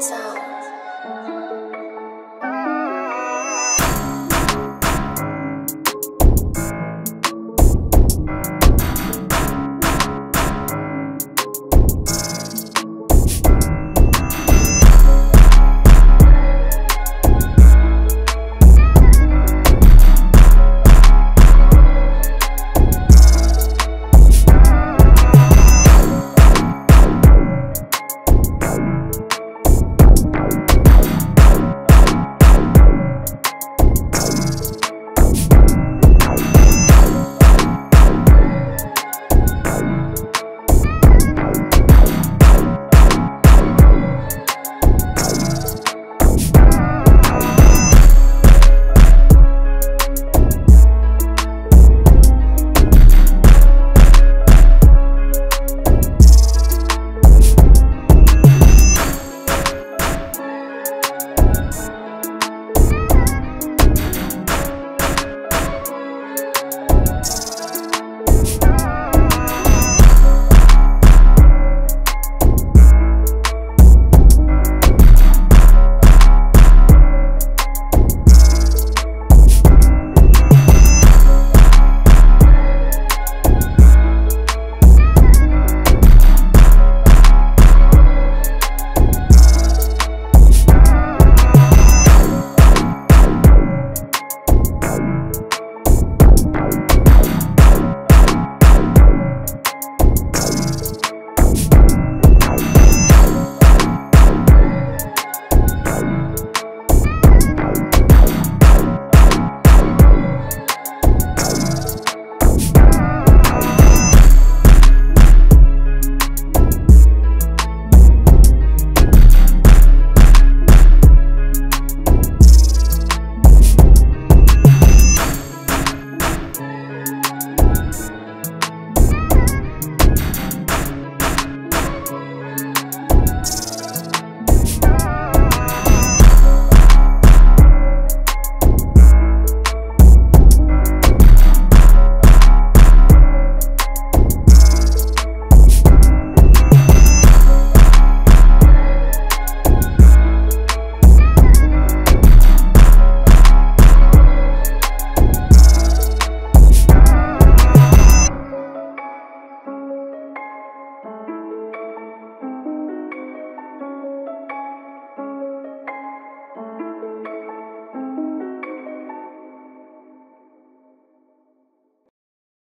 sound.